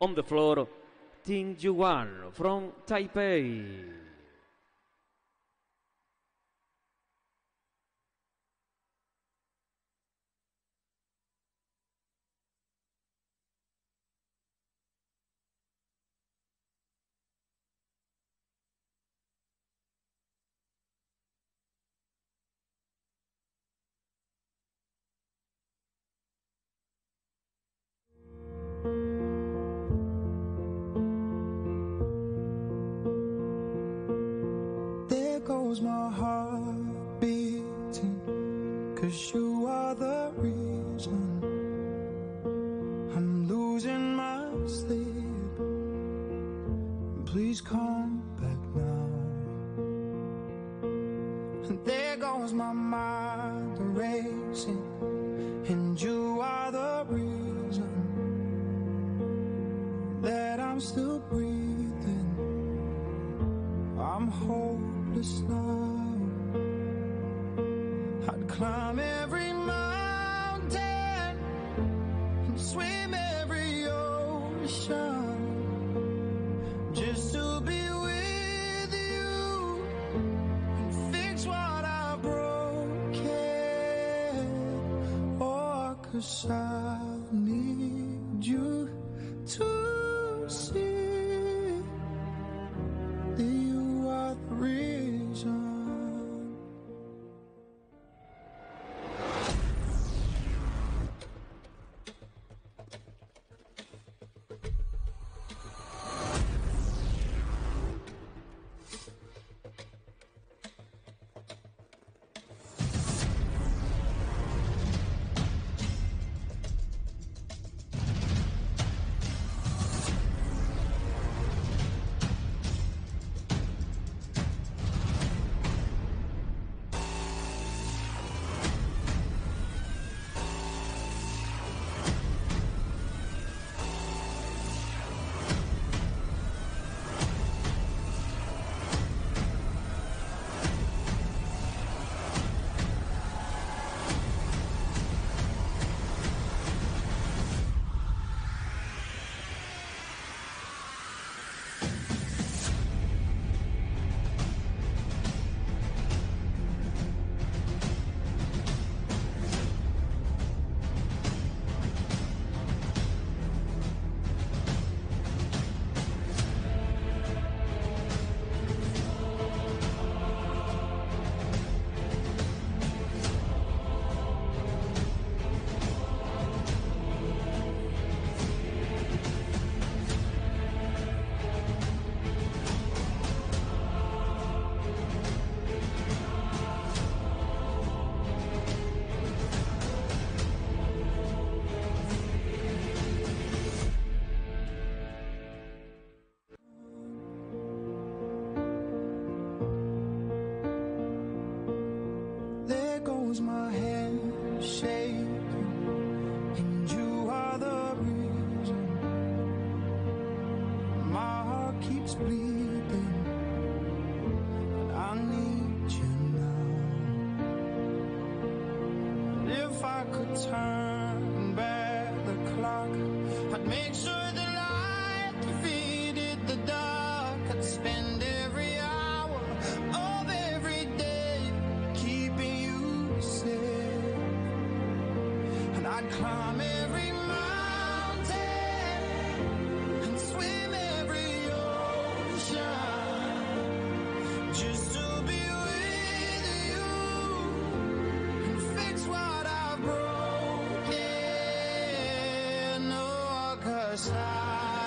on the floor, Ting Yu Wan from Taipei. knows my heart beating Cause you are the reason I'm losing my sleep. Please come back now. And there goes my side. please.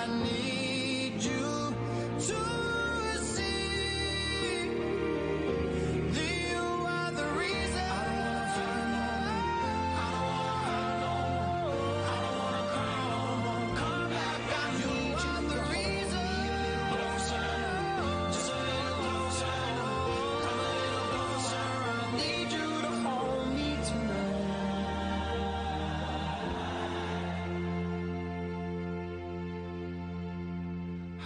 I need you to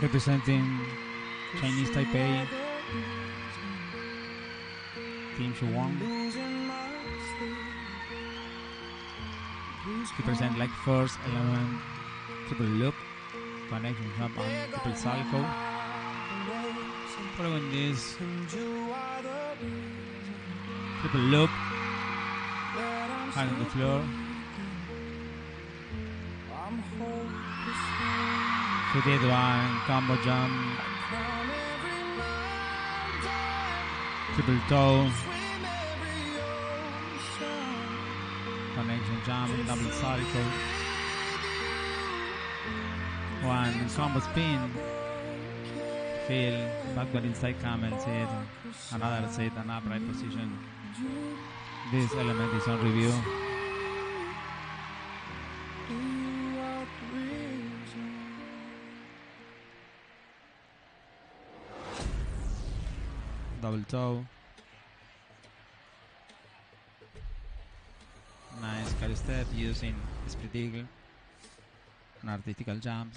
Representing Chinese Taipei, Team Shuwang. Represent like first element, triple loop, connection jump and triple cycle. Following this, triple loop, hand on the floor, fitted one combo jump, triple toe, connection jump, double cycle, one combo spin, feel backward inside camel sit, another sit, an upright position. This element is on review. Double toe. Nice carry step using split eagle. An artistical jump.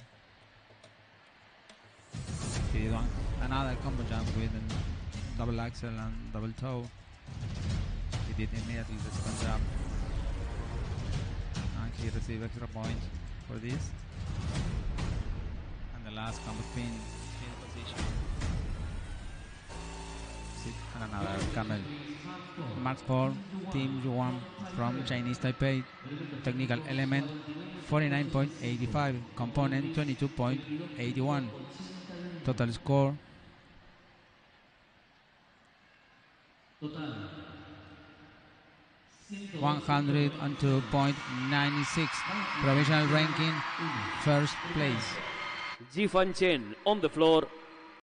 Did one, another combo jump with a double axel and double toe. He did immediately the second jump. And he received extra points for this. And the last combo spin, spin position. And another camel. Mark 4, Team Yuan from Chinese Taipei. Technical element 49.85, component 22.81. Total score 102.96. Provisional ranking, first place. Ji Fan Chen on the floor